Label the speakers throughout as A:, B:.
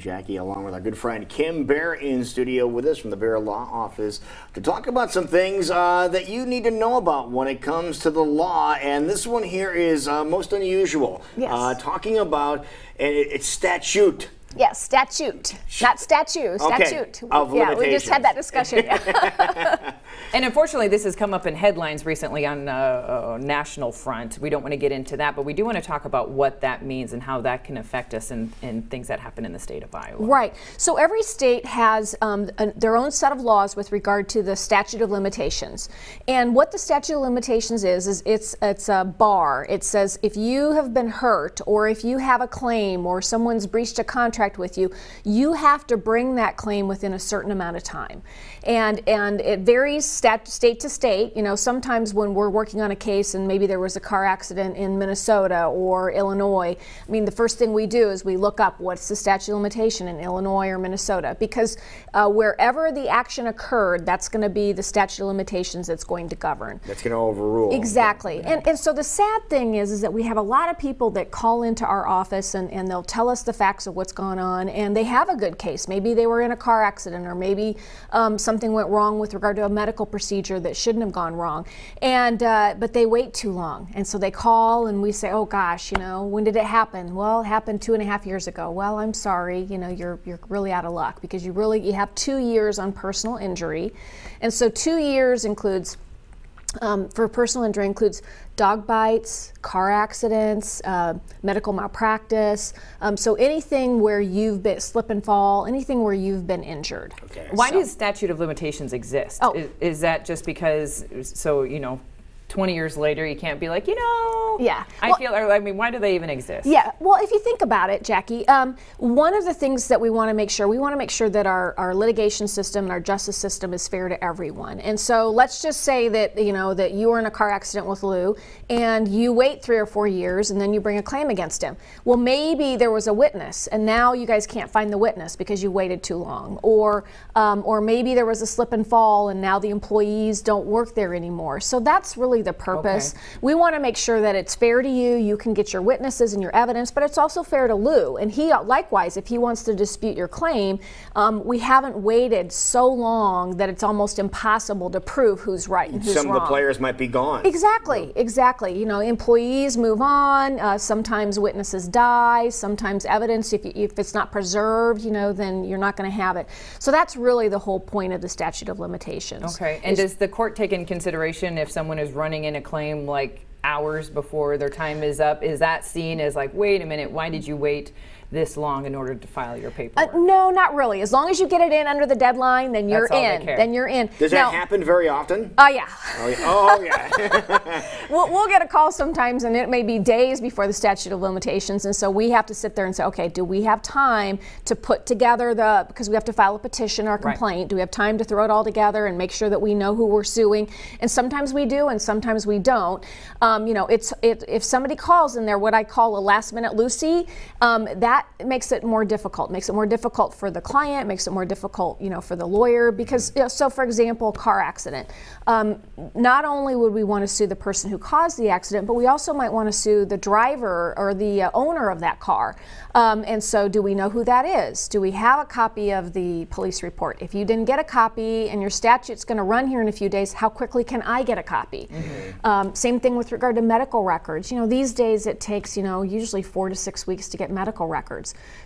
A: Jackie, along with our good friend Kim Baer, in studio with us from the Baer Law Office to talk about some things uh, that you need to know about when it comes to the law. And this one here is uh, most unusual.
B: Yes.
A: Uh, talking about and it's statute.
B: Yes, statute, not statue,
A: Okay,
B: statute.
A: of
B: yeah, we just had that discussion. Yeah.
C: And unfortunately, this has come up in headlines recently on uh, uh, national front. We don't want to get into that, but we do want to talk about what that means and how that can affect us in, in things that happen in the state of Iowa.
B: Right. So every state has um, a, their own set of laws with regard to the statute of limitations. And what the statute of limitations is is it's it's a bar. It says if you have been hurt or if you have a claim or someone's breached a contract with you, you have to bring that claim within a certain amount of time. And and it varies stat, state to state. You know, sometimes when we're working on a case and maybe there was a car accident in Minnesota or Illinois, I mean, the first thing we do is we look up what's the statute of limitation in Illinois or Minnesota because uh, wherever the action occurred, that's going to be the statute of limitations that's going to govern.
A: That's going to overrule.
B: Exactly. And, and so the sad thing is, is that we have a lot of people that call into our office and, and they'll tell us the facts of what's gone on and they have a good case. Maybe they were in a car accident or maybe um, something went wrong with regard to a medical procedure that shouldn't have gone wrong. And, uh, but they wait too long. And so they call and we say, oh gosh, you know, when did it happen? Well, it happened two and a half years ago. Well, I'm sorry, you know, you're, you're really out of luck because you really, you have two years on personal injury. And so two years includes um, for personal injury includes dog bites, car accidents, uh, medical malpractice. Um, so anything where you've been slip and fall, anything where you've been injured.
A: Okay.
C: Why
B: So-
C: does statute of limitations exist?
B: Oh.
C: Is, is that just because, so, you know, 20 years later, you can't be like, you know,
B: Yeah.
C: I
B: Well-
C: feel, or, I mean, why do they even exist?
B: Yeah, well, if you think about it, Jackie, um, one of the things that we want to make sure, we want to make sure that our, our litigation system and our justice system is fair to everyone. And so let's just say that, you know, that you were in a car accident with Lou and you wait three or four years and then you bring a claim against him. Well, maybe there was a witness and now you guys can't find the witness because you waited too long. Or, um, or maybe there was a slip and fall and now the employees don't work there anymore. So that's really the purpose.
C: Okay.
B: We want to make sure that it's fair to you. You can get your witnesses and your evidence, but it's also fair to Lou. And he, likewise, if he wants to dispute your claim, um, we haven't waited so long that it's almost impossible to prove who's right and who's
A: Some
B: wrong.
A: of the players might be gone.
B: Exactly, exactly. You know, employees move on. Uh, sometimes witnesses die. Sometimes evidence, if, you, if it's not preserved, you know, then you're not going to have it. So that's really the whole point of the statute of limitations.
C: Okay. And does the court take in consideration if someone is running in a claim like hours before their time is up? Is that seen as like, wait a minute, why did you wait this long in order to file your
B: Uh,
C: paperwork?
B: no, not really. As long as you get it in under the deadline, then you're
C: That's all they
B: in.
C: care.
B: Then you're in.
A: Does
B: now,
A: that happen very often?
B: Oh yeah.
A: oh, yeah. Oh, yeah.
B: We'll, we'll get a call sometimes, and it may be days before the statute of limitations, and so we have to sit there and say, okay, do we have time to put together the because we have to file a petition or a
C: Right.
B: complaint? Do we have time to throw it all together and make sure that we know who we're suing? And sometimes we do, and sometimes we don't. Um, you know, it's it, if somebody calls and they're what I call a last minute Lucy, um, that makes it more difficult. Makes it more difficult for the client. Makes it more difficult, you know, for the lawyer because you know, so for example, car accident. Um, not only would we want to sue the person who caused the accident, but we also might want to sue the driver or the uh, owner of that car. Um, and so, do we know who that is? Do we have a copy of the police report? If you didn't get a copy and your statute's going to run here in a few days, how quickly can I get a copy? Um, same thing with regard to medical records. You know, these days it takes, you know, usually four to six weeks to get medical records.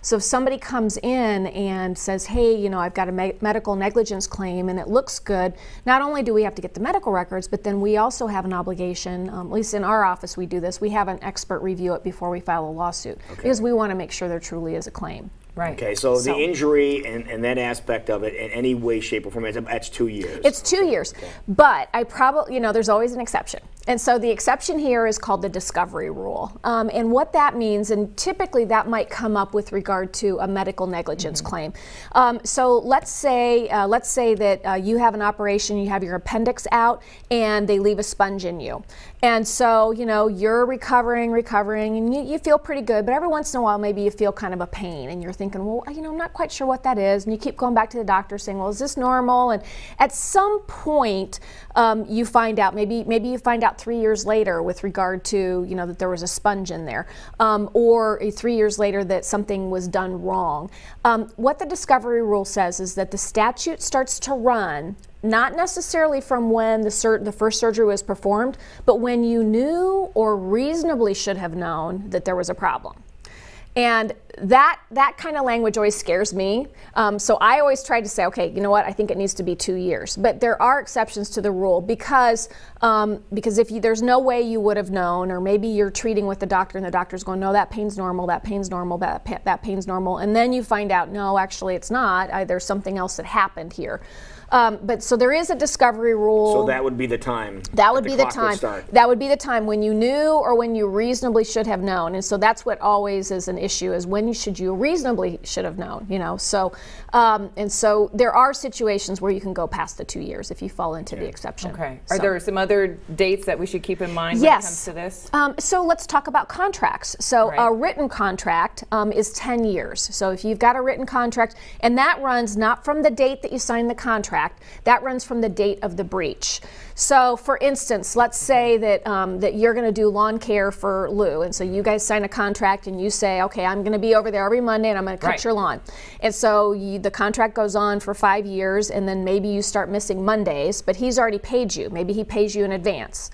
B: So if somebody comes in and says, hey, you know, I've got a me- medical negligence claim and it looks good, not only do we have to get the medical records, but then we also have an obligation, um, at least in our office we do this, we have an expert review it before we file a lawsuit because we want to make sure there truly is a claim.
C: right.
A: Okay, so,
B: So-
A: the injury and, and that aspect of it in any way, shape, or form, that's, that's two years.
B: It's two years, but I probably, you know, there's always an exception. And so the exception here is called the discovery rule. Um, and what that means, and typically that might come up with regard to a medical negligence claim. Um, so let's say, uh, let's say that uh, you have an operation, you have your appendix out, and they leave a sponge in you. And so, you know, you're recovering, recovering, and you, you feel pretty good, but every once in a while, maybe you feel kind of a pain, and you're thinking, well, you know, I'm not quite sure what that is. And you keep going back to the doctor saying, well, is this normal? And at some point, um, you find out, maybe, maybe you find out three years later with regard to, you know, that there was a sponge in there, um, or three years later that something was done wrong. Um, what the discovery rule says is that the statute starts to run not necessarily from when the, sur- the first surgery was performed, but when you knew or reasonably should have known that there was a problem. And that that kind of language always scares me. Um, so I always try to say, okay, you know what? I think it needs to be two years. But there are exceptions to the rule because um, because if you, there's no way you would have known, or maybe you're treating with the doctor and the doctor's going, no, that pain's normal, that pain's normal, that pa- that pain's normal, and then you find out, no, actually it's not. I, there's something else that happened here. Um, but so there is a discovery rule.
A: So that would be the time.
B: That would be the
A: clock would
B: time. That would be the time when you knew or when you reasonably should have known. And so that's what always is an issue: is when you should you reasonably should have known. You know. So um, and so there are situations where you can go past the two years if you fall into the exception.
C: Okay. Are
B: So-
C: there some other dates that we should keep in mind when it
B: Yes.
C: comes to this?
B: Um, so let's talk about contracts. So
C: Right.
B: a written contract um, is 10 years. So if you've got a written contract, and that runs not from the date that you sign the contract, that runs from the date of the breach. So for instance, let's say that um, that you're going to do lawn care for Lou, and so you guys sign a contract, and you say, okay, I'm going to be over there every Monday, and I'm going to cut
C: Right.
B: your lawn. And so you, the contract goes on for five years, and then maybe you start missing Mondays, but he's already paid you. Maybe he pays you in advance.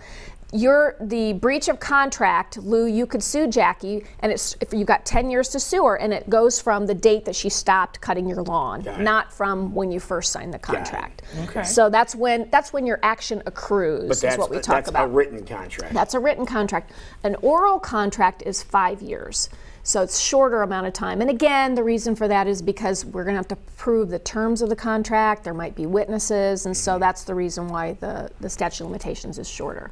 B: You're the breach of contract, Lou. You could sue Jackie, and it's if you got 10 years to sue her, and it goes from the date that she stopped cutting your lawn, not from when you first signed the contract.
C: Okay.
B: So that's when that's when your action accrues.
A: But that's,
B: is what we talk
A: that's
B: about.
A: a written contract.
B: That's a written contract. An oral contract is five years. So it's shorter amount of time. And again, the reason for that is because we're going to have to prove the terms of the contract. There might be witnesses, and
A: Mm-hmm.
B: so that's the reason why the, the statute of limitations is shorter.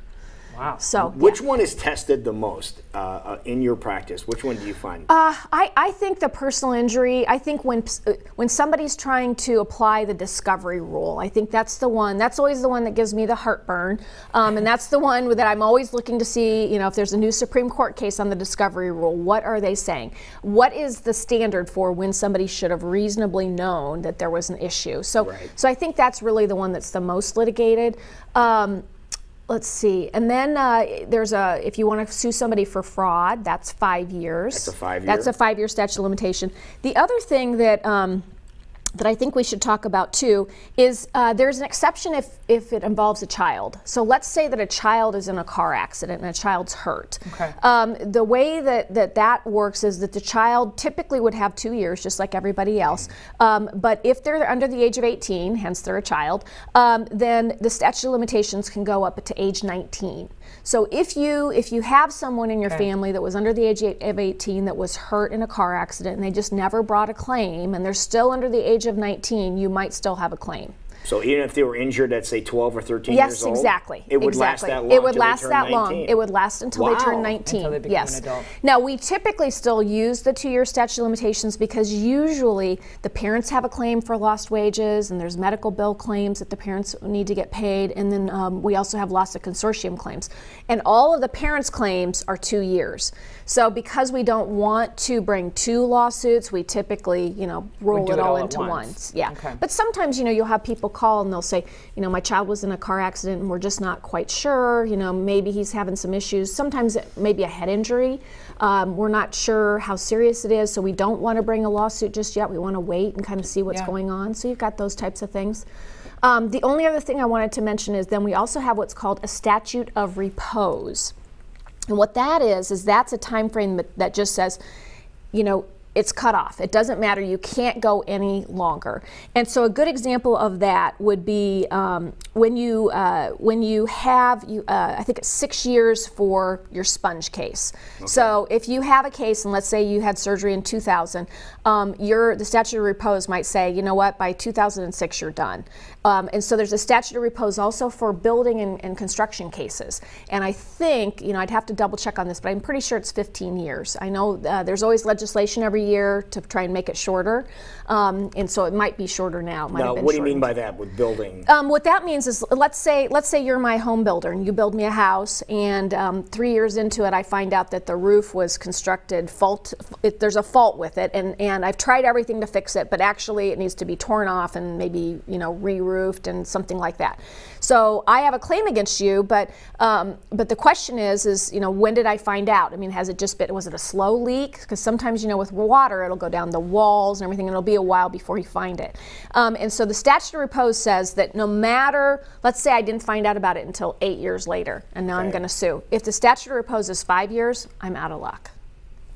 C: Wow.
B: So
A: Which
B: yeah.
A: one is tested the most uh, uh, in your practice? Which one do you find?
B: Uh, I, I think the personal injury, I think when uh, when somebody's trying to apply the discovery rule, I think that's the one, that's always the one that gives me the heartburn. Um, and that's the one that I'm always looking to see, you know, if there's a new Supreme Court case on the discovery rule, what are they saying? What is the standard for when somebody should have reasonably known that there was an issue? So,
A: Right.
B: so I think that's really the one that's the most litigated. Um, Let's see. And then uh, there's a, if you want to sue somebody for fraud, that's five years.
A: That's a five
B: That's
A: year?
B: a five year statute of limitation. The other thing that, um, that I think we should talk about too is uh, there's an exception if, if it involves a child. So let's say that a child is in a car accident and a child's hurt.
C: Okay.
B: Um, the way that, that that works is that the child typically would have two years, just like everybody else. Um, but if they're under the age of 18, hence they're a child, um, then the statute of limitations can go up to age 19. So if you if you have someone in your
C: Okay.
B: family that was under the age of 18 that was hurt in a car accident and they just never brought a claim and they're still under the age of 19, you might still have a claim.
A: So even if they were injured at say 12 or 13
B: Yes,
A: years old,
B: exactly.
A: it would
B: exactly.
A: last that long.
B: It would last
A: turn
B: that long. It would last until they turn 19.
C: Until they become
B: yes.
C: an adult.
B: Now we typically still use the two-year statute of limitations because usually the parents have a claim for lost wages, and there's medical bill claims that the parents need to get paid, and then um, we also have loss of consortium claims, and all of the parents' claims are two years. So because we don't want to bring two lawsuits, we typically, you know, roll
C: do
B: it
C: it
B: all
C: all at
B: into
C: once.
B: one. Yeah.
C: Okay.
B: But sometimes, you know, you'll have people call and they'll say, you know, my child was in a car accident and we're just not quite sure. You know, maybe he's having some issues. Sometimes it may be a head injury. Um, we're not sure how serious it is, so we don't want to bring a lawsuit just yet. We want to wait and kind of see what's
C: Yeah.
B: going on. So you've got those types of things. Um, the only other thing I wanted to mention is then we also have what's called a statute of repose. And what that is is that's a time frame that, that just says, you know, it's cut off. It doesn't matter. You can't go any longer. And so a good example of that would be um, when you uh, when you have you uh, I think it's six years for your sponge case. So if you have a case and let's say you had surgery in 2000, um, your the statute of repose might say, you know what, by 2006 you're done. Um, and so there's a statute of repose also for building and, and construction cases. And I think, you know, I'd have to double check on this, but I'm pretty sure it's 15 years. I know uh, there's always legislation every year to try and make it shorter. Um, and so it might be shorter now. Might
A: Now,
B: have been
A: what do you mean by that with building?
B: Um, what that means is, let's say, let's say you're my home builder and you build me a house, and um, three years into it, I find out that the roof was constructed fault. It, there's a fault with it, and and I've tried everything to fix it, but actually it needs to be torn off and maybe you know re-roofed and something like that. So I have a claim against you, but um, but the question is, is you know, when did I find out? I mean, has it just been? Was it a slow leak? Because sometimes you know, with water, it'll go down the walls and everything, and it'll be a while before you find it. Um, and so the statute of repose says that no matter, let's say I didn't find out about it until eight years later, and now I'm going to sue. If the statute of repose is five years, I'm out of luck.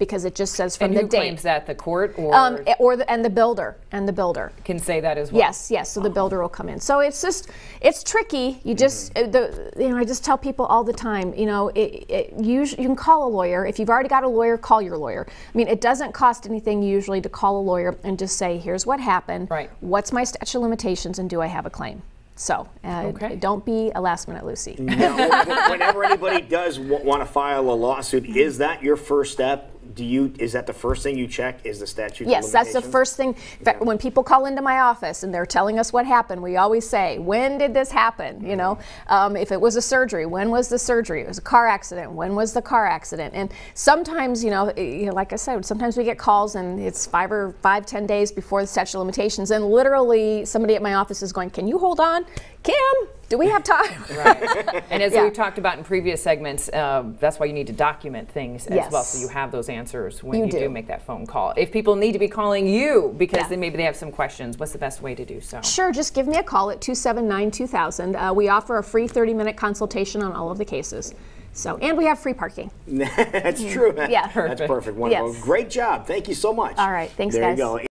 B: Because it just says from
C: And
B: the
C: who
B: date.
C: claims that? The court or
B: Um, or the, and the builder and the builder.
C: can say that as well?
B: Yes, yes. So the builder will come in. So it's just, it's tricky. You just, uh, the, you know, I just tell people all the time, you know, it, it, usually, you can call a lawyer. If you've already got a lawyer, call your lawyer. I mean, it doesn't cost anything usually to call a lawyer and just say, here's what happened.
C: Right.
B: What's my statute of limitations and do I have a claim? So uh,
C: Okay.
B: don't be a last minute Lucy.
A: Now, when- whenever anybody does w- want to file a lawsuit, is that your first step? Do you is that the first thing you check? Is the statute? of
B: Yes, that's the first thing. In fact, when people call into my office and they're telling us what happened, we always say, "When did this happen?" You know, um, if it was a surgery, when was the surgery? It was a car accident. When was the car accident? And sometimes, you know, eh, you know, like I said, sometimes we get calls and it's five or five, ten days before the statute of limitations, and literally somebody at my office is going, "Can you hold on, Kim? Do we have time?"
C: Right. And as
B: Yeah.
C: we've talked about in previous segments, uh, that's why you need to document things as well, so you have those answers when
B: You
C: you, do.
B: do.
C: make that phone call. If people need to be calling you because
B: Yeah.
C: then maybe they have some questions, what's the best way to do so?
B: Sure, just give me a call at 279 2000. Uh, we offer a free 30 minute consultation on all of the cases. So, and we have free parking.
A: That's true.
B: Yeah.
A: That's perfect. Wonderful.
B: Yes.
A: Great job. Thank you so much.
B: All right. Thanks,
A: there
B: guys.
A: you go.